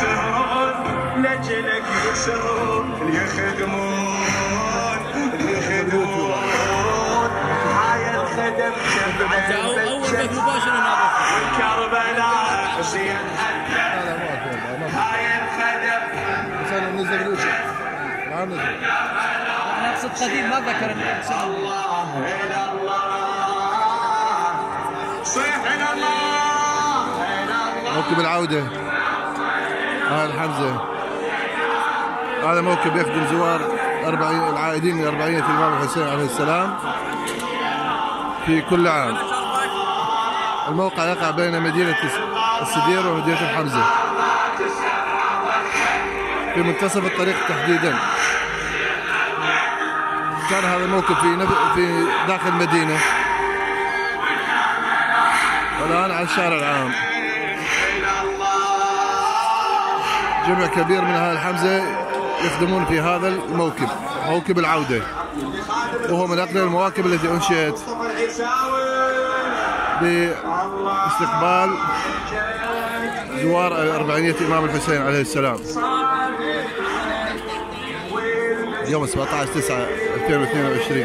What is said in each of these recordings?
يسرون لجلك يسرون يخدمون يخدمون هاي الخدم شبه اول بث مباشر هنا كربلاء ما هاي الخدم. أنا نزل يوسف ما نزل أنا اقصد قديم ما ذكر الانسان الله إلى الله. صيح إلى الله. إلى الله. موكب العودة. هذا حمزة هذا موكب يخدم زوار أربعين العائدين لأربعية الإمام الحسين عليه السلام. في كل عام. الموقع يقع بين مدينة السدير ومدينة الحمزة. في منتصف الطريق تحديدا. كان هذا الموكب في في داخل المدينة. والآن على الشارع العام. جمع كبير من أهل حمزة يخدمون في هذا الموكب موكب العودة. وهو من أقدم المواكب التي أنشئت باستقبال زوار أربعينية الإمام الحسين عليه السلام. يوم 17 9 2022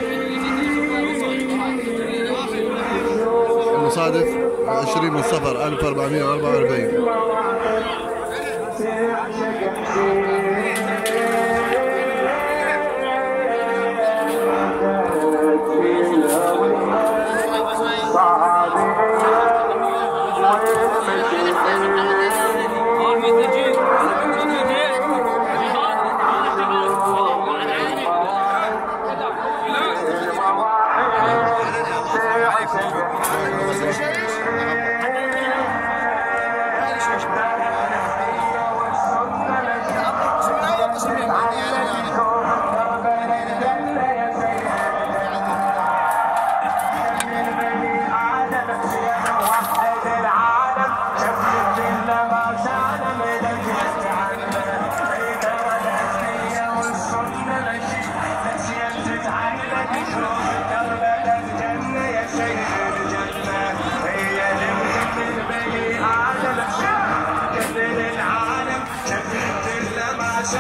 المصادف 20 من صفر 1444 Yeah.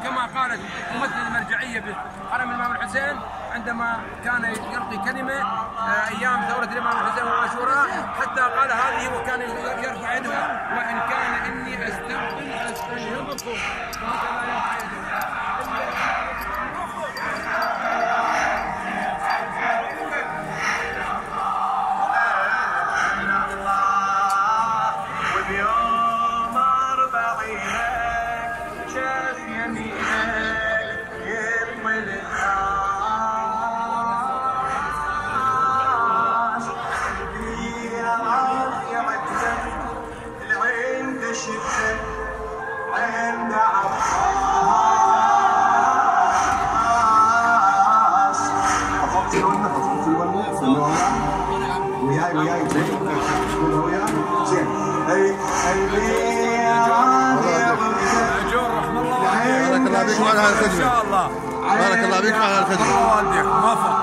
وكما قالت ممثل المرجعية بحرم الإمام الحسين عندما كان يلقي كلمة آه، أيام ثورة الإمام الحسين وعاشوراء حتى قال هذه وكان يرفع يده وإن كان إني أستقبل أستنهضكم. بارك الله بك وعلى هالخدمة شاء الله بارك الله بك وعلى هالخدمة الله والديك موفق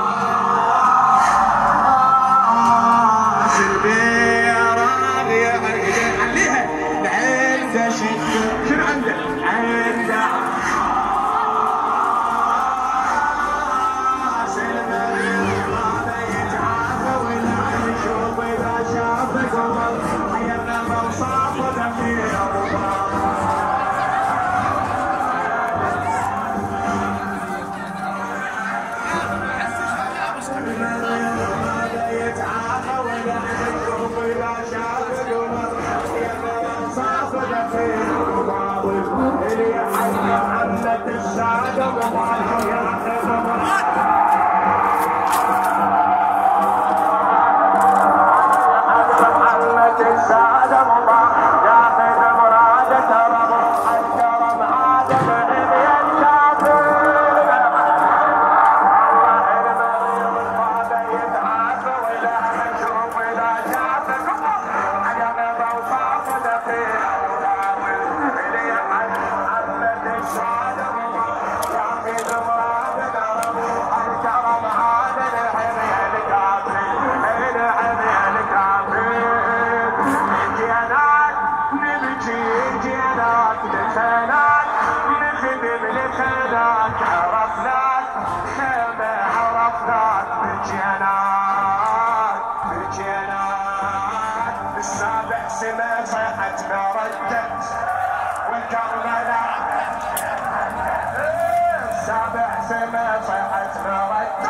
الكافر اللي حي محمد السادة السابع سما صيحت مردت